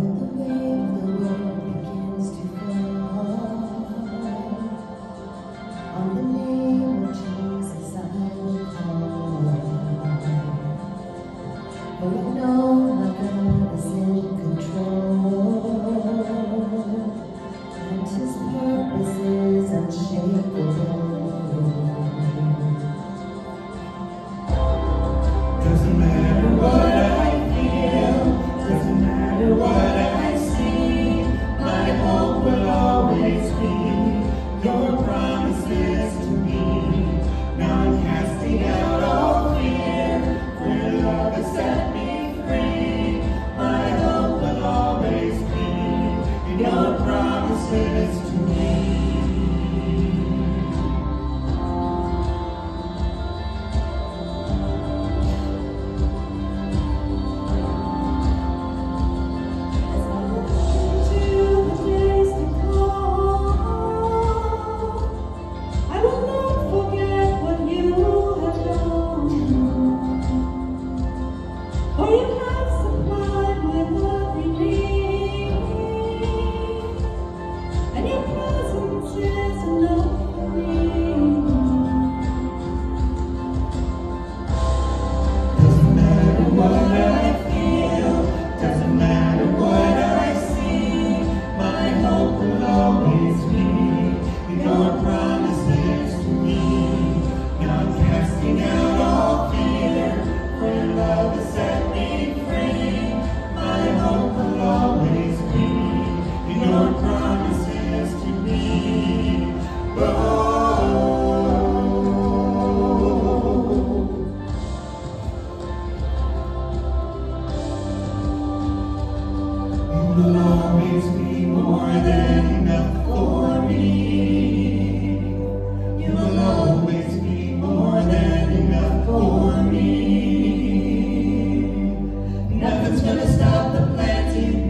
The weight the plans you've